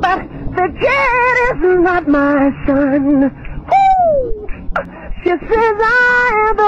But the kid is not my son. Ooh. She says I am the.